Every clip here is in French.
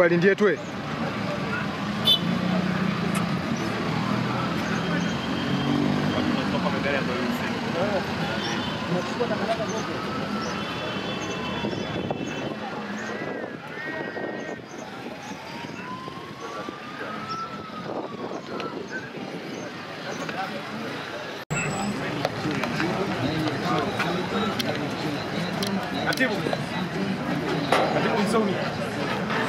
Attends. Attends, attends, attends, Msomi.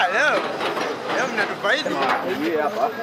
I'm leo not mnatufaidi.